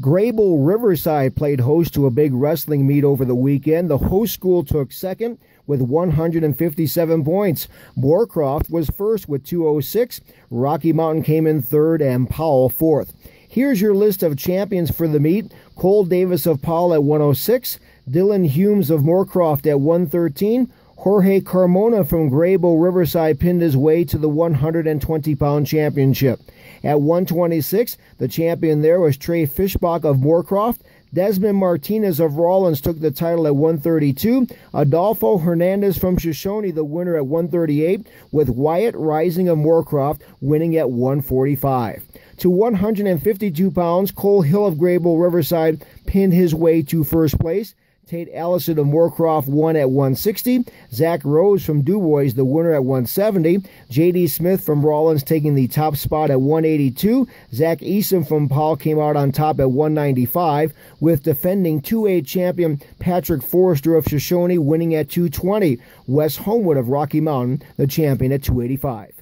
Greybull Riverside played host to a big wrestling meet over the weekend. The host school took second with 157 points. Moorcroft was first with 206. Rocky Mountain came in third and Powell fourth. Here's your list of champions for the meet. Cole Davis of Powell at 106. Dylan Humes of Moorcroft at 113. Jorge Carmona from Greybull Riverside pinned his way to the 120 pound championship. At 126, the champion there was Trey Fishbach of Moorcroft. Desmond Martinez of Rawlins took the title at 132. Adolfo Hernandez from Shoshoni, the winner at 138, with Wyatt Rising of Moorcroft winning at 145. To 152 pounds, Cole Hill of Greybull Riverside pinned his way to first place. Tate Allison of Moorcroft won at 160. Zach Rose from Dubois, the winner at 170. J.D. Smith from Rawlins taking the top spot at 182. Zach Eason from Powell came out on top at 195, with defending 2A champion Patrick Forrester of Shoshoni winning at 220. Wes Homewood of Rocky Mountain, the champion at 285.